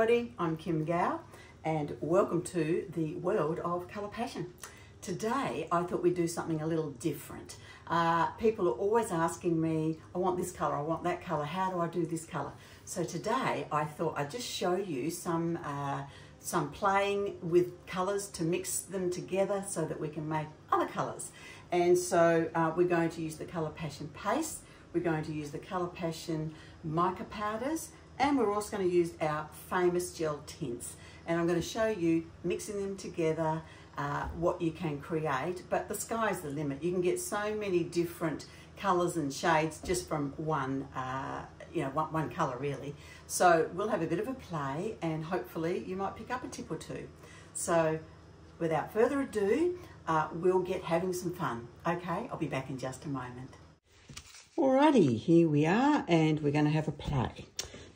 everybody, I'm Kim Gow and welcome to the world of Colour Passion. Today I thought we'd do something a little different. Uh, people are always asking me, I want this colour, I want that colour, how do I do this colour? So today I thought I'd just show you some, uh, some playing with colours to mix them together so that we can make other colours. And so uh, we're going to use the Colour Passion paste, we're going to use the Colour Passion mica powders, and we're also going to use our famous gel tints. And I'm going to show you mixing them together, uh, what you can create, but the sky's the limit. You can get so many different colours and shades just from one, uh, you know, one, one colour really. So we'll have a bit of a play and hopefully you might pick up a tip or two. So without further ado, uh, we'll get having some fun. Okay, I'll be back in just a moment. Alrighty, here we are and we're going to have a play.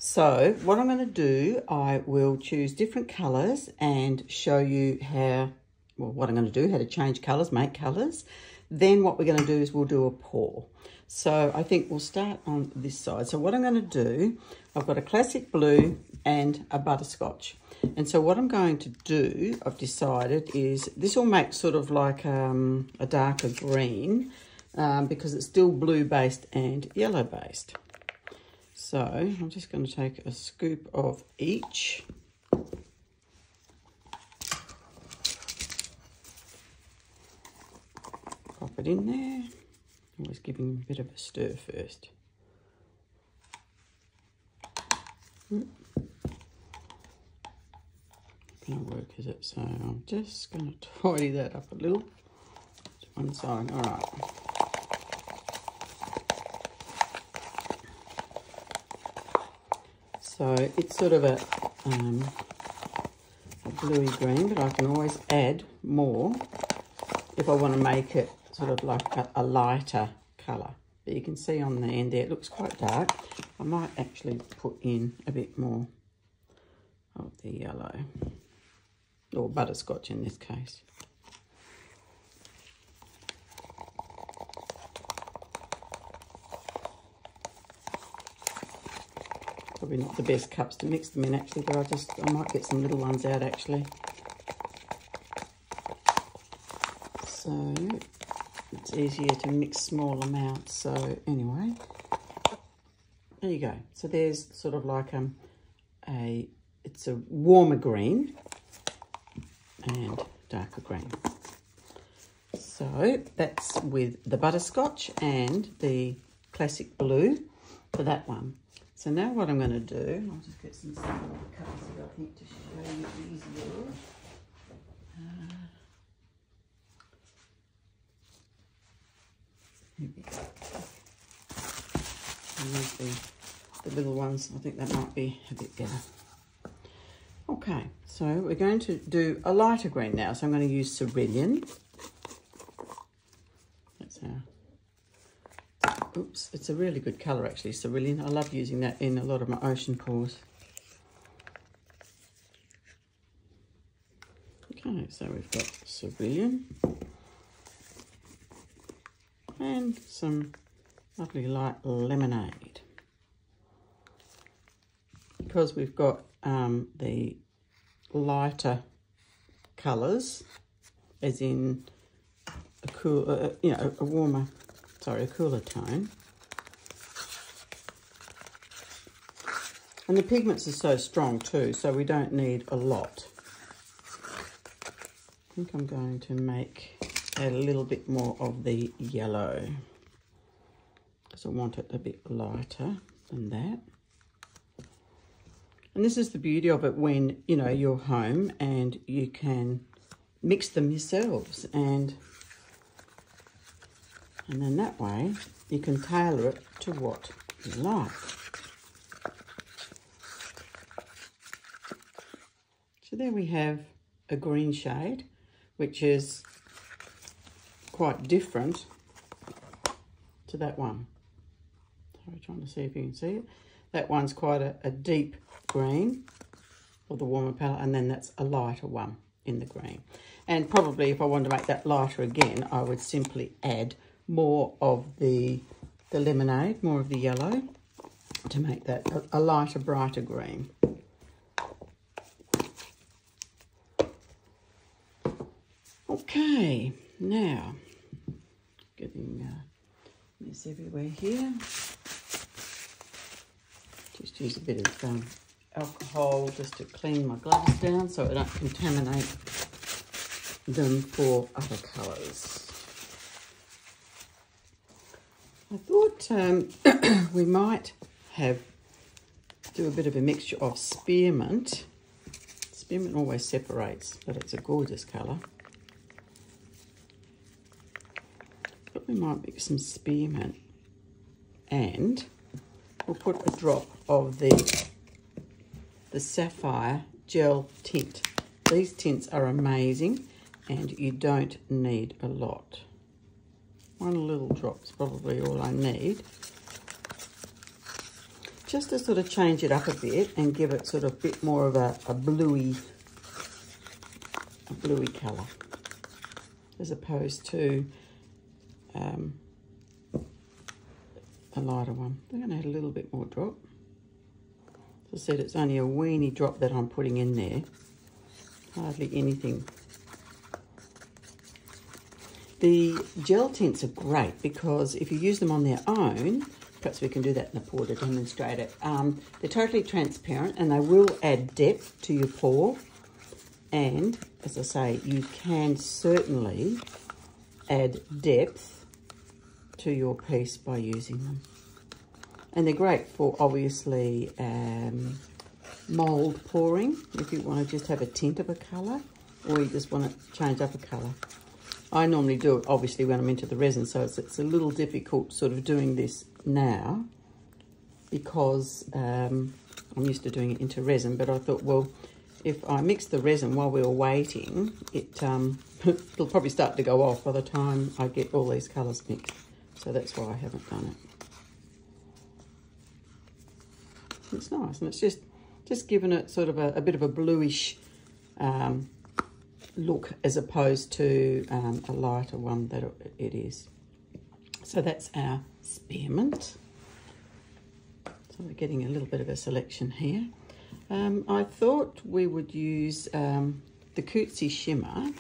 So what I'm going to do, I will choose different colours and show you how, well, what I'm going to do, how to change colours, make colours. Then what we're going to do is we'll do a pour. So I think we'll start on this side. So what I'm going to do, I've got a classic blue and a butterscotch. And so what I'm going to do, I've decided, is this will make sort of like um, a darker green um, because it's still blue based and yellow based. So I'm just going to take a scoop of each. Pop it in there. Always giving a bit of a stir first. Not going to work, is it? So I'm just going to tidy that up a little. One side. All right. So it's sort of a, um, a bluey green, but I can always add more if I want to make it sort of like a, a lighter colour. But you can see on the end there, it looks quite dark. I might actually put in a bit more of the yellow, or butterscotch in this case. Probably not the best cups to mix them in actually, but I just, I might get some little ones out actually. So it's easier to mix small amounts. So anyway, there you go. So there's sort of like um, a, it's a warmer green and darker green. So that's with the butterscotch and the classic blue for that one. So now what I'm going to do, I'll just get some sample colours that I think to show you easier. Uh, here we go. the, the little ones. I think that might be a bit better. Okay, so we're going to do a lighter green now. So I'm going to use cerulean. That's our Oops, it's a really good colour actually, cerulean. I love using that in a lot of my ocean pours. Okay, so we've got cerulean and some lovely light lemonade. Because we've got um, the lighter colours, as in a cool, uh, you know, a warmer sorry, a cooler tone. And the pigments are so strong too, so we don't need a lot. I think I'm going to make a little bit more of the yellow because I want it a bit lighter than that. And this is the beauty of it when, you know, you're home and you can mix them yourselves and and then that way you can tailor it to what you like. There we have a green shade, which is quite different to that one. Sorry, trying to see if you can see it. That one's quite a, a deep green for the warmer palette, and then that's a lighter one in the green. And probably if I wanted to make that lighter again, I would simply add more of the, the lemonade, more of the yellow, to make that a, a lighter, brighter green. Okay, now, getting uh, this everywhere here. Just use a bit of um, alcohol just to clean my gloves down so I don't contaminate them for other colours. I thought um, we might have do a bit of a mixture of spearmint. Spearmint always separates, but it's a gorgeous colour. We might mix some spearmint and we'll put a drop of the, the sapphire gel tint. These tints are amazing and you don't need a lot. One little drop is probably all I need. Just to sort of change it up a bit and give it sort of a bit more of a, a bluey, a bluey colour. As opposed to um, a lighter one. I'm going to add a little bit more drop. As I said, it's only a weeny drop that I'm putting in there. Hardly anything the gel tints are great because if you use them on their own, perhaps we can do that in the pour to demonstrate it. Um, they're totally transparent and they will add depth to your pour. And as I say, you can certainly add depth to your piece by using them. And they're great for obviously um, mould pouring if you want to just have a tint of a colour or you just want to change up a colour. I normally do it, obviously, when I'm into the resin, so it's, it's a little difficult sort of doing this now because um, I'm used to doing it into resin, but I thought, well, if I mix the resin while we were waiting, it, um, it'll probably start to go off by the time I get all these colours mixed. So that's why I haven't done it. It's nice, and it's just, just given it sort of a, a bit of a bluish um, look as opposed to um, a lighter one that it is. So that's our spearmint. So we're getting a little bit of a selection here. Um, I thought we would use um, the Coetzee Shimmer,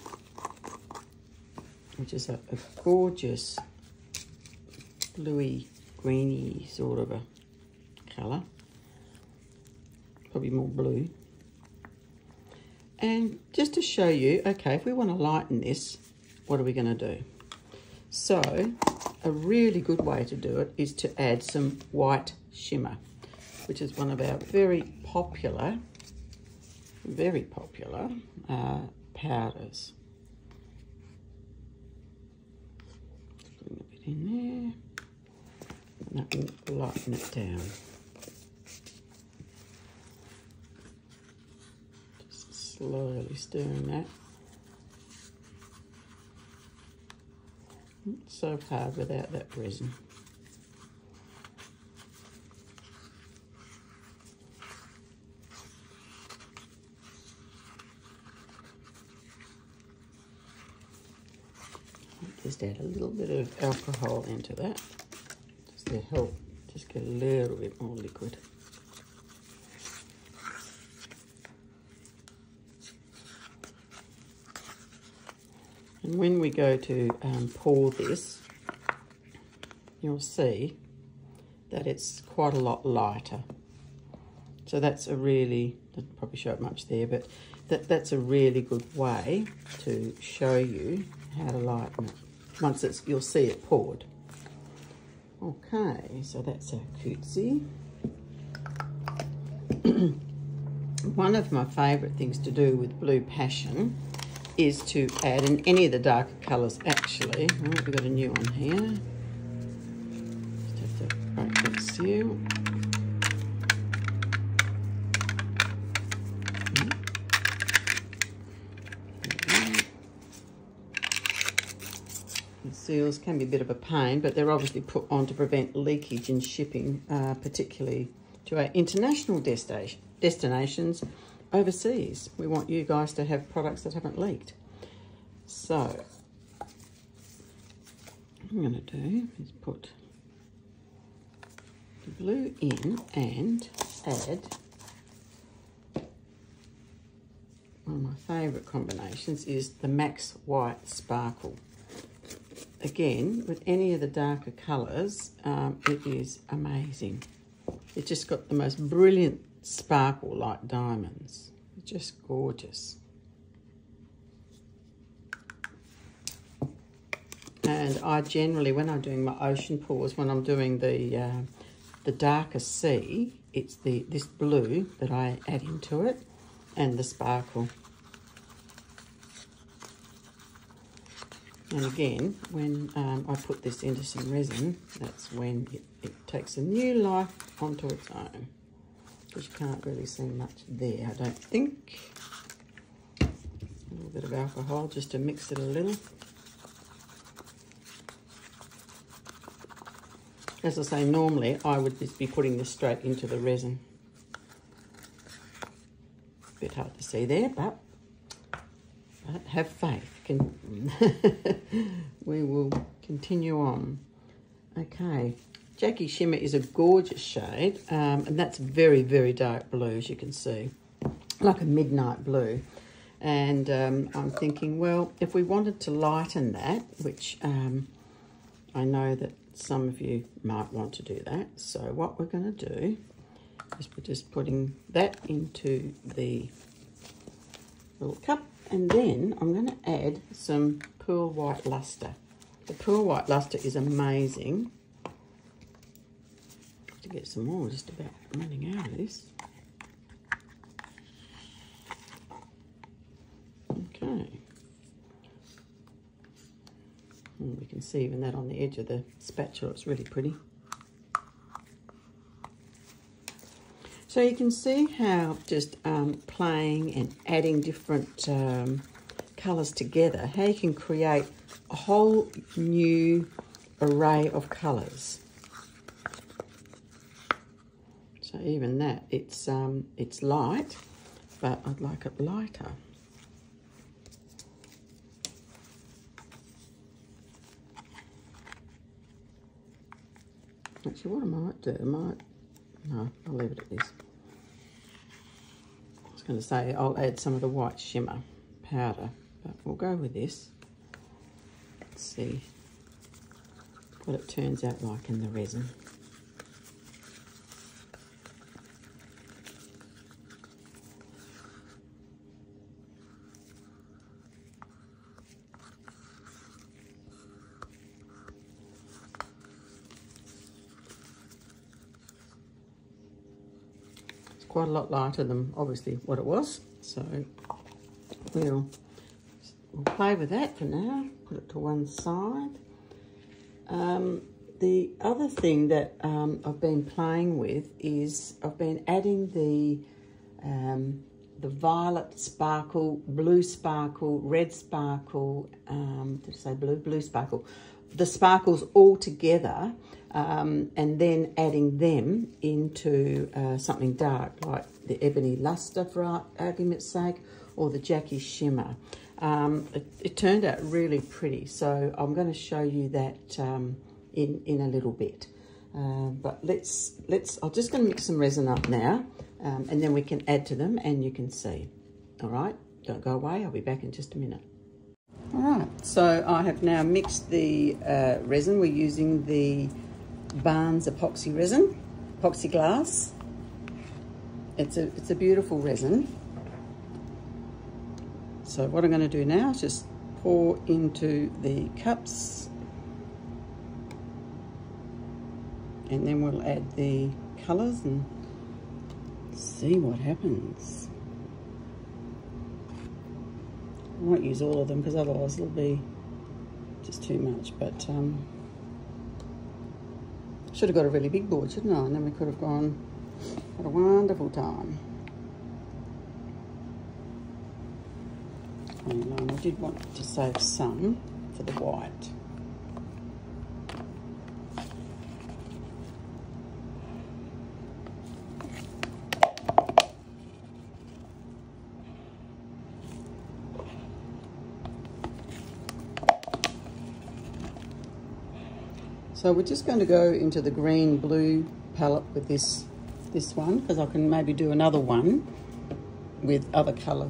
which is a, a gorgeous bluey, greeny sort of a colour. Probably more blue. And just to show you, okay, if we want to lighten this, what are we going to do? So, a really good way to do it is to add some white shimmer, which is one of our very popular, very popular uh, powders. Put a bit in there. Will lighten it down. Just slowly stirring that. It's so hard without that resin. Just add a little bit of alcohol into that, help just get a little bit more liquid. And when we go to um, pour this, you'll see that it's quite a lot lighter. So that's a really, probably show it much there, but that, that's a really good way to show you how to lighten it. Once it's, you'll see it poured. Okay, so that's our Coetzee. One of my favourite things to do with Blue Passion is to add in any of the darker colours actually. Right, we've got a new one here. Just have to break that seal. Seals can be a bit of a pain, but they're obviously put on to prevent leakage in shipping, uh, particularly to our international destination, destinations overseas. We want you guys to have products that haven't leaked. So, I'm going to do is put the blue in and add one of my favourite combinations is the Max White Sparkle. Again, with any of the darker colours, um, it is amazing. It's just got the most brilliant sparkle like diamonds. It's just gorgeous. And I generally, when I'm doing my ocean pours, when I'm doing the uh, the darker sea, it's the this blue that I add into it and the sparkle. And again, when um, I put this into some resin, that's when it, it takes a new life onto its own. Because you can't really see much there, I don't think. A little bit of alcohol just to mix it a little. As I say, normally I would just be putting this straight into the resin. Bit hard to see there, but have faith. We will continue on. Okay, Jacki Shimmer is a gorgeous shade, um, and that's very, very dark blue, as you can see, like a midnight blue. And um, I'm thinking, well, if we wanted to lighten that, which um, I know that some of you might want to do that. So what we're going to do is we're just putting that into the little cup and then I'm going to add some Pearl White Luster. The Pearl White Luster is amazing. To get some more, just about running out of this. Okay. And we can see even that on the edge of the spatula, it's really pretty. So you can see how just um, playing and adding different um, colours together, how you can create a whole new array of colours. So even that, it's um, it's light, but I'd like it lighter. Actually, what I might do, I might, no, I'll leave it at this. I was going to say I'll add some of the white shimmer powder, but we'll go with this. Let's see what it turns out like in the resin. Quite a lot lighter than obviously what it was. So we'll, we'll play with that for now, put it to one side. Um, the other thing that um, I've been playing with is I've been adding the um, the violet sparkle, blue sparkle, red sparkle, um, did I say blue? Blue sparkle. The sparkles all together um, and then adding them into uh, something dark like the Ebony Luster for argument's sake or the Jacki Shimmer. Um, it, it, turned out really pretty so I'm going to show you that um, in, in a little bit. Uh, but let's, let's, I'm just going to mix some resin up now um, and then we can add to them and you can see. All right, don't go away, I'll be back in just a minute. All right, so I have now mixed the uh, resin. We're using the Barnes epoxy resin, epoxy glass. It's a, it's a beautiful resin. So what I'm going to do now is just pour into the cups and then we'll add the colours and see what happens. I won't use all of them because otherwise it'll be just too much but um, should have got a really big board, shouldn't I? And then we could have gone, had a wonderful time. And um, I did want to save some for the white. So we're just going to go into the green blue palette with this this one because I can maybe do another one with other colour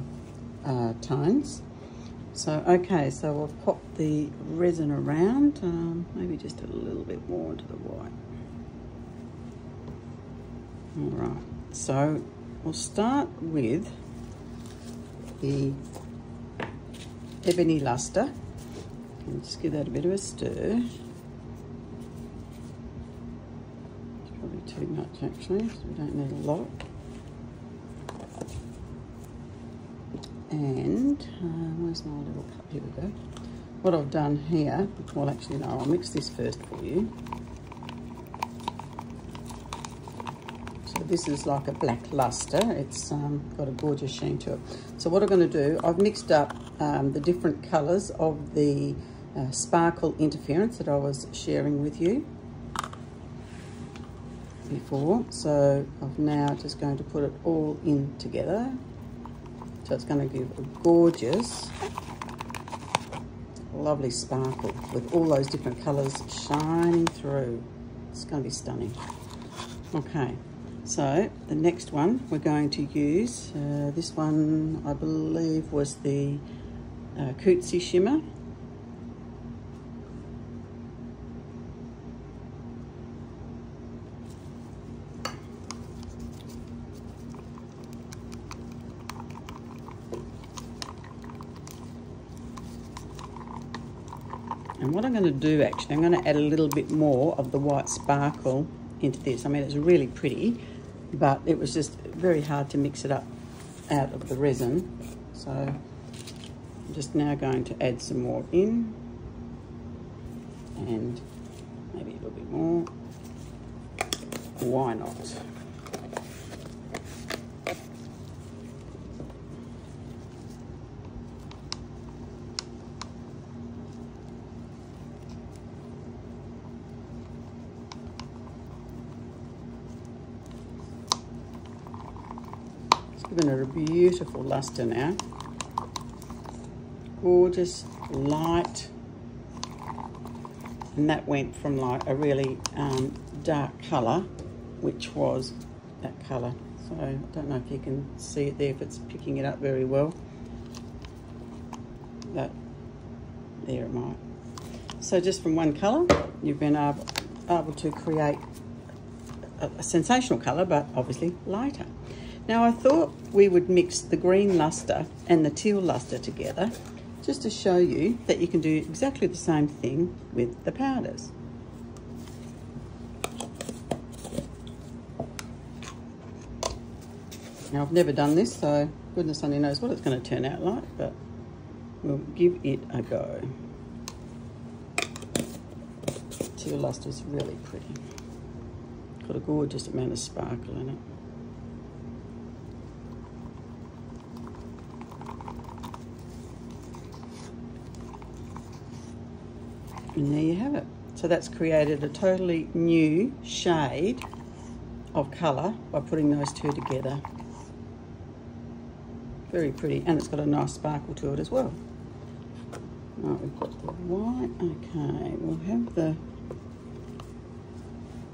uh, tones. So, okay, so I've popped the resin around, um, maybe just a little bit more into the white. All right, so we'll start with the ebony luster. Just give that a bit of a stir. It's probably actually, so we don't need a lot. and uh, where's my little cup? Here we go. What I've done here, well actually no, I'll mix this first for you. So this is like a black luster. It's um, got a gorgeous sheen to it. So what I'm going to do, I've mixed up um, the different colours of the uh, sparkle interference that I was sharing with you before. So I'm now just going to put it all in together. So it's going to give a gorgeous, lovely sparkle with all those different colours shining through. It's going to be stunning. Okay, so the next one we're going to use, uh, this one I believe was the uh, Coetzee Shimmer. What I'm going to do actually, I'm going to add a little bit more of the white sparkle into this. I mean, it's really pretty, but it was just very hard to mix it up out of the resin. So I'm just now going to add some more in and maybe a little bit more. Why not? It a beautiful luster now. Gorgeous, light. And that went from like a really um, dark colour, which was that colour. So I don't know if you can see it there, if it's picking it up very well. But there it might. So just from one colour, you've been able, able to create a, a sensational colour, but obviously lighter. Now I thought we would mix the green luster and the teal luster together just to show you that you can do exactly the same thing with the powders. Now I've never done this so goodness only knows what it's going to turn out like but we'll give it a go. Teal luster is really pretty. Got a gorgeous amount of sparkle in it. And there you have it. So that's created a totally new shade of colour by putting those two together. Very pretty, and it's got a nice sparkle to it as well. Right, we've got the white. Okay, we'll have the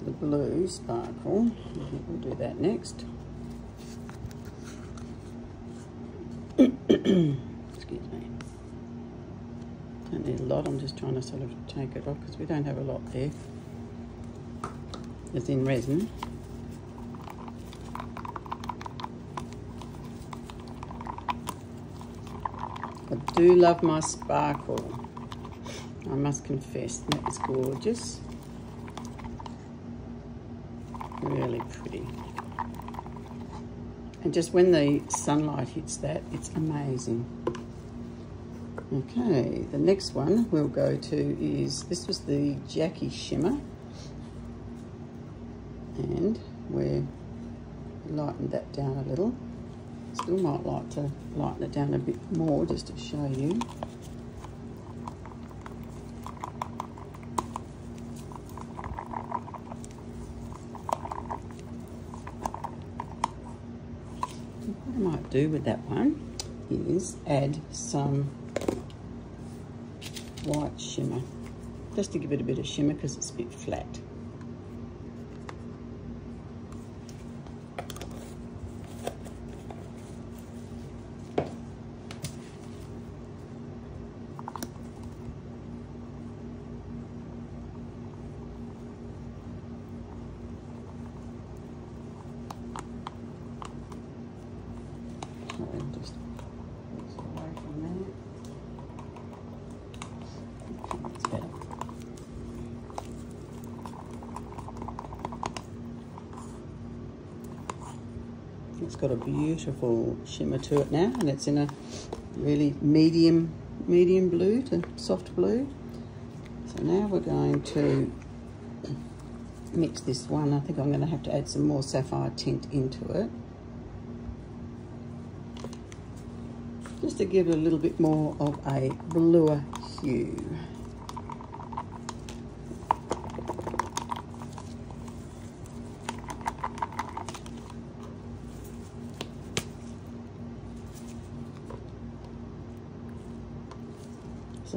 the blue sparkle. We'll do that next. A lot, I'm just trying to sort of take it off because we don't have a lot there. It's in resin. I do love my sparkle. I must confess, that is gorgeous. Really pretty. And just when the sunlight hits that, it's amazing. Okay, the next one we'll go to is, this was the Jacki Shimmer. And we're lightened that down a little. Still might like to lighten it down a bit more just to show you. What I might do with that one is add some white shimmer just to give it a bit of shimmer because it's a bit flat. it's got a beautiful shimmer to it now and it's in a really medium medium blue to soft blue. So now we're going to mix this one. I think I'm going to have to add some more sapphire tint into it. Just to give it a little bit more of a bluer hue.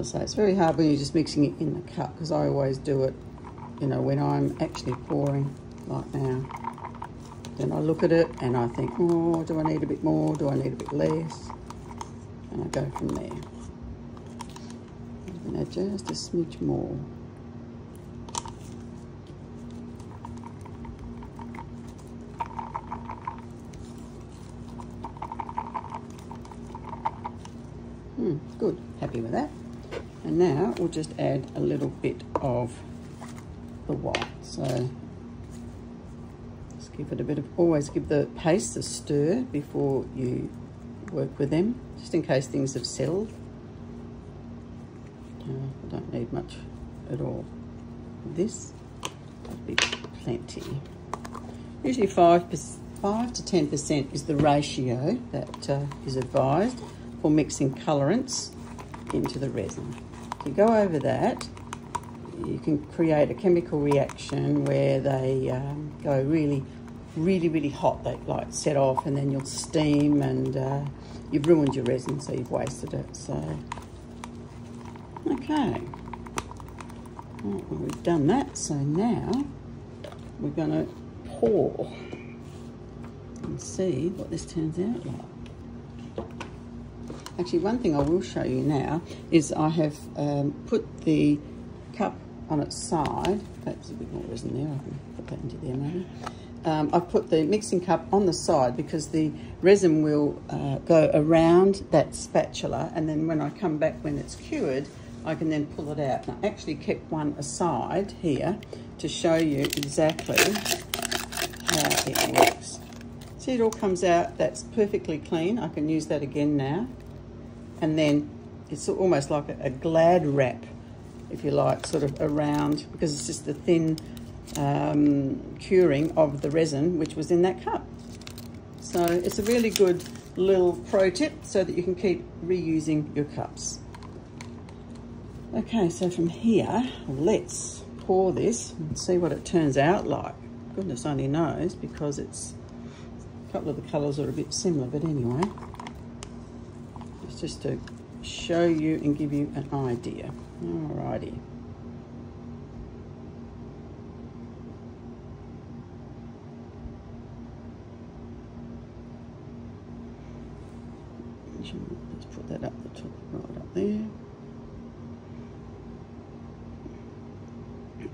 I say, it's very hard when you're just mixing it in the cup because I always do it, you know, when I'm actually pouring like now. Then I look at it and I think, oh, do I need a bit more? Do I need a bit less? And I go from there. i'm And add just a smidge more. Hmm, good, happy with that. And now we'll just add a little bit of the white. So just give it a bit of, always give the paste a stir before you work with them, just in case things have settled. Uh, I don't need much at all. This would be plenty. Usually 5, 5 to 10% is the ratio that uh, is advised for mixing colorants into the resin. You go over that, you can create a chemical reaction where they um, go really, really, really hot. They like set off and then you'll steam and uh, you've ruined your resin, so you've wasted it. So, okay. Well, we've done that, so now we're going to pour and see what this turns out like. Actually, one thing I will show you now is I have um, put the cup on its side. Perhaps a bit more resin there. I can put that into there maybe. Um, I've put the mixing cup on the side because the resin will uh, go around that spatula and then when I come back when it's cured, I can then pull it out. And I actually kept one aside here to show you exactly how it works. See, it all comes out, that's perfectly clean. I can use that again now and then it's almost like a, a glad wrap, if you like, sort of around, because it's just the thin um, curing of the resin which was in that cup. So it's a really good little pro tip so that you can keep reusing your cups. Okay, so from here, let's pour this and see what it turns out like. Goodness only knows because it's a couple of the colours are a bit similar, but anyway just to show you and give you an idea. Alrighty. Let's put that up the top, right up there.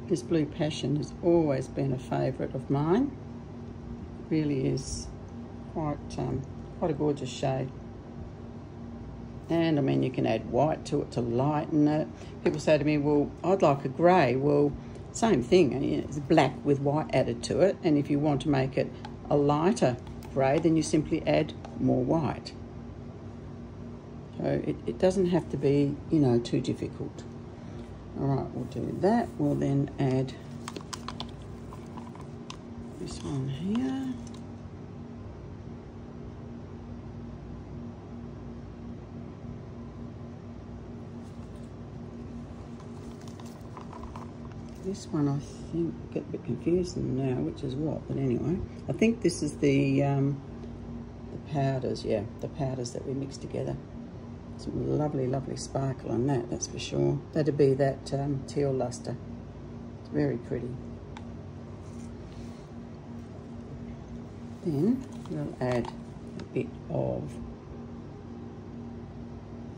This Blue Passion has always been a favourite of mine. It really is quite, um, quite a gorgeous shade. And I mean, you can add white to it to lighten it. People say to me, well, I'd like a grey. Well, same thing. Eh, it's black with white added to it. And if you want to make it a lighter grey, then you simply add more white. So it, it doesn't have to be, you know, too difficult. All right, we'll do that. We'll then add this one here. This one I think, get a bit confused now, which is what, but anyway. I think this is the, um, the powders, yeah, the powders that we mixed together. Some lovely, lovely sparkle on that, that's for sure. That'd be that um, teal luster. It's very pretty. Then we'll add a bit of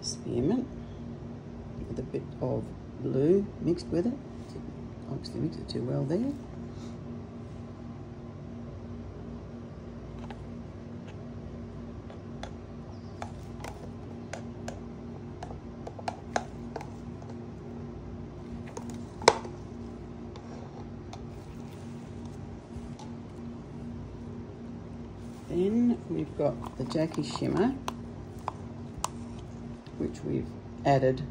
spearmint with a bit of blue mixed with it obviously mix it too well there. Then we've got the Jacki Shimmer, which we've added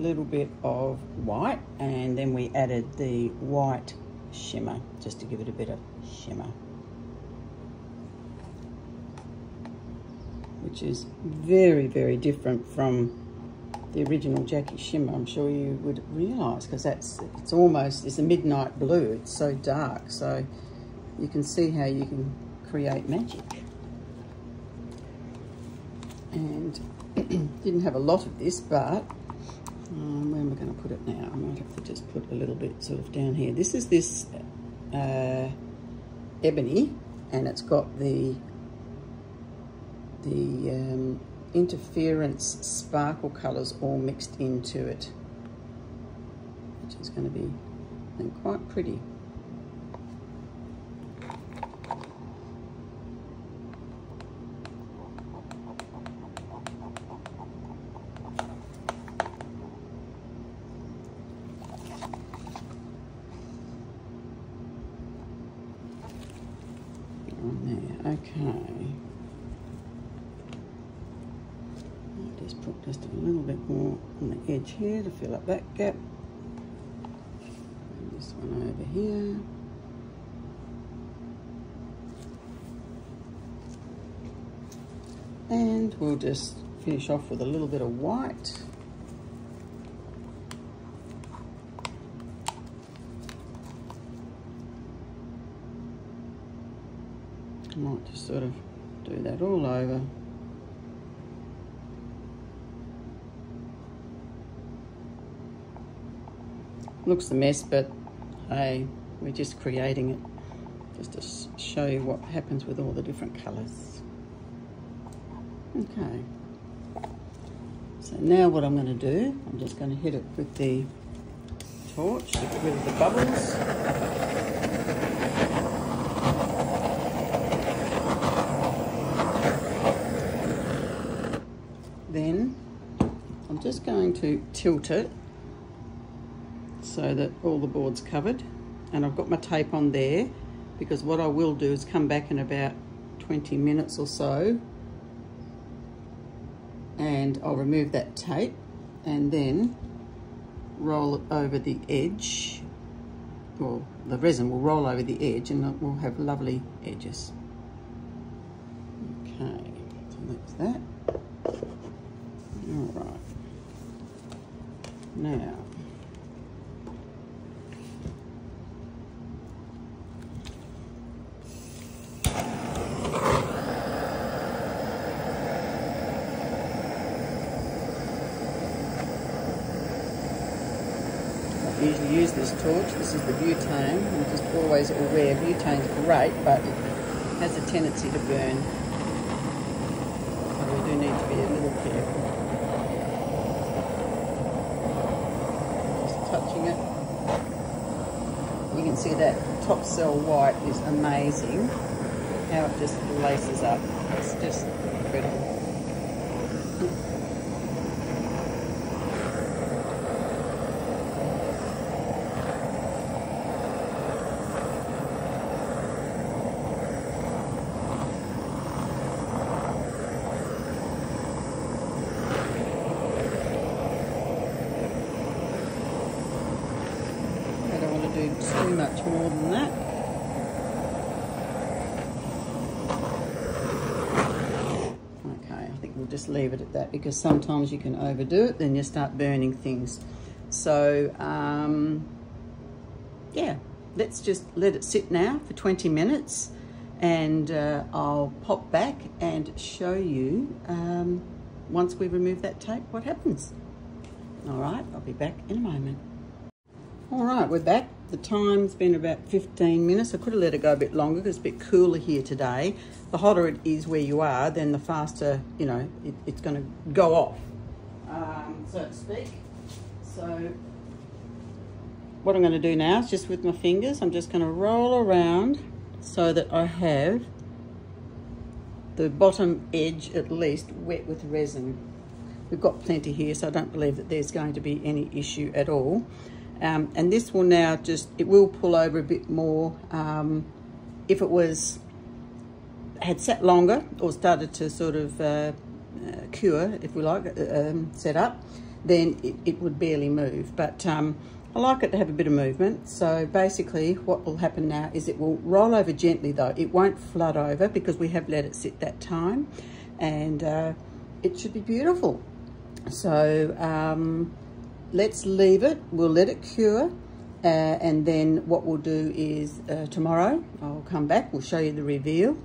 little bit of white and then we added the white shimmer just to give it a bit of shimmer. Which is very very different from the original Jacki Shimmer I'm sure you would realize because that's it's almost it's a midnight blue it's so dark so you can see how you can create magic. And didn't have a lot of this but um, where am I going to put it now? I might have to just put a little bit sort of down here. This is this uh, ebony, and it's got the the um, interference sparkle colours all mixed into it, which is going to be quite pretty. Okay. I'll just put just a little bit more on the edge here to fill up that gap. And this one over here. And we'll just finish off with a little bit of white. I might just sort of do that all over. Looks a mess, but hey, we're just creating it just to show you what happens with all the different colours. Okay. So now what I'm going to do, I'm just going to hit it with the torch to get rid of the bubbles. then I'm just going to tilt it so that all the board's covered. And I've got my tape on there because what I will do is come back in about 20 minutes or so and I'll remove that tape and then roll it over the edge. Well the resin will roll over the edge and it will have lovely edges. Okay so that's that. All right. Now, I usually use this torch. This is the butane. I'm just always aware butane's great, but it has a tendency to burn. So we do need to be a little careful. Just touching it. You can see that top cell white is amazing. How it just laces up. It's just incredible. Too much more than that. Okay, I think we'll just leave it at that because sometimes you can overdo it, then you start burning things. So, um, yeah, let's just let it sit now for 20 minutes and uh, I'll pop back and show you um, once we remove that tape what happens. All right, I'll be back in a moment. All right, we're back. The time's been about 15 minutes. I could have let it go a bit longer because it's a bit cooler here today. The hotter it is where you are, then the faster, you know, it, it's going to go off, um, so to speak. So what I'm going to do now is just with my fingers, I'm just going to roll around so that I have the bottom edge at least wet with resin. We've got plenty here, so I don't believe that there's going to be any issue at all. Um, and this will now just, it will pull over a bit more. Um, if it was had sat longer or started to sort of uh, uh, cure, if we like, uh, um, set up, then it, it, would barely move. But um, I like it to have a bit of movement. So basically what will happen now is it will roll over gently though. It won't flood over because we have let it sit that time and uh, it should be beautiful. So um, let's leave it. We'll let it cure. Uh, and then what we'll do is uh, tomorrow I'll come back, we'll show you the reveal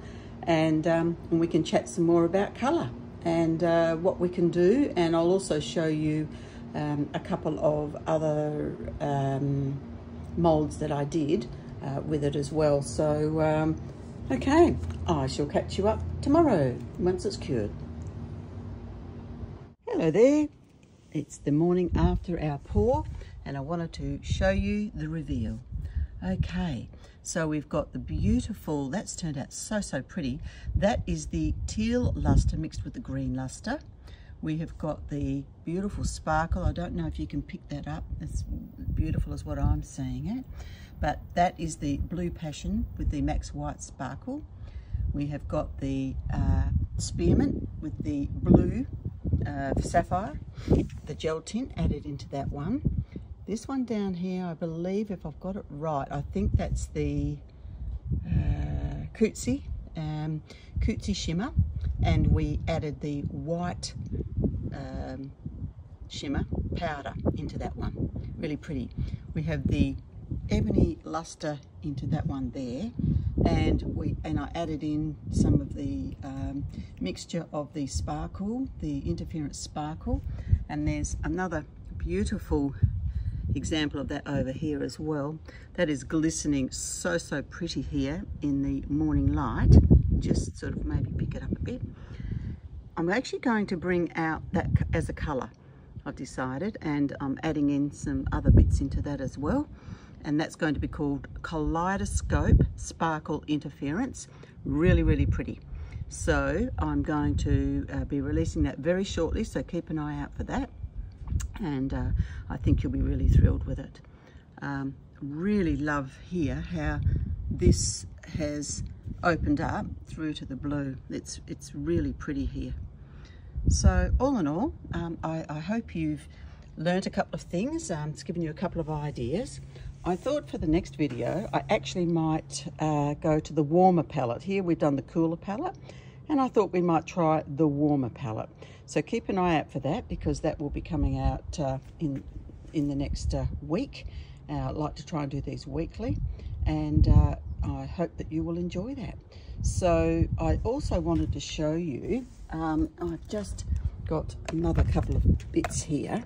and, um, and we can chat some more about colour and uh, what we can do and I'll also show you um, a couple of other um, moulds that I did uh, with it as well. So, um, okay, I shall catch you up tomorrow once it's cured. Hello there, it's the morning after our pour and I wanted to show you the reveal. Okay, so we've got the beautiful, that's turned out so, so pretty. That is the teal luster mixed with the green luster. We have got the beautiful sparkle. I don't know if you can pick that up. It's beautiful as what I'm seeing it. But that is the Blue Passion with the Max White Sparkle. We have got the uh, Spearmint with the blue uh, sapphire, the gel tint added into that one. This one down here, I believe, if I've got it right, I think that's the uh, Coetzee, um, Coetzee Shimmer, and we added the white um, shimmer powder into that one. Really pretty. We have the ebony luster into that one there and we and I added in some of the um, mixture of the sparkle the interference sparkle and there's another beautiful example of that over here as well. That is glistening so, so pretty here in the morning light. Just sort of maybe pick it up a bit. I'm actually going to bring out that as a colour, I've decided, and I'm adding in some other bits into that as well. And that's going to be called Kaleidoscope Sparkle Interference. Really, really pretty. So I'm going to uh, be releasing that very shortly, so keep an eye out for that and uh, I think you'll be really thrilled with it. Um, really love here how this has opened up through to the blue. It's, it's really pretty here. So all in all, um, I, I, hope you've learned a couple of things. Um, it's given you a couple of ideas. I thought for the next video, I actually might uh, go to the warmer palette. Here we've done the cooler palette and I thought we might try the warmer palette. So keep an eye out for that because that will be coming out uh, in, in the next uh, week. Uh, I like to try and do these weekly and uh, I hope that you will enjoy that. So I also wanted to show you, um, I've just got another couple of bits here.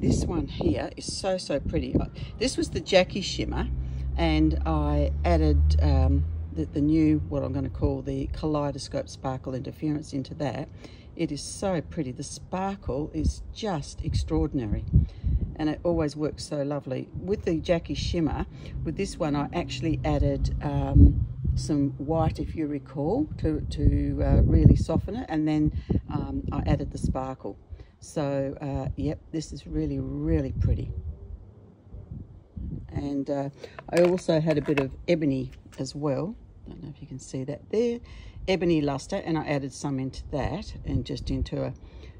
This one here is so, so pretty. This was the Jacki Shimmer and I added um, the, the new, what I'm going to call the Kaleidoscope Sparkle Interference into that. It is so pretty. The sparkle is just extraordinary and it always works so lovely. With the Jacki Shimmer, with this one I actually added um, some white, if you recall, to, to uh, really soften it and then um, I added the sparkle. So, uh, yep, this is really, really pretty. And uh, I also had a bit of ebony as well. I don't know if you can see that there. Ebony luster and I added some into that and just into a,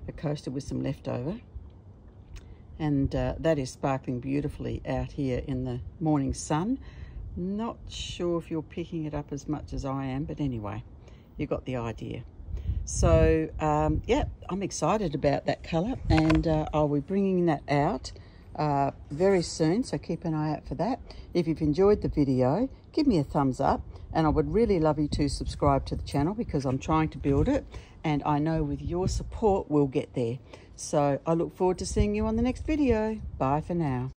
a coaster with some leftover. And uh, that is sparkling beautifully out here in the morning sun. Not sure if you're picking it up as much as I am but anyway you got the idea so um, yeah I'm excited about that color and uh, I'll be bringing that out uh, very soon so keep an eye out for that if you've enjoyed the video give me a thumbs up and I would really love you to subscribe to the channel because I'm trying to build it and I know with your support we'll get there. So I look forward to seeing you on the next video. Bye for now.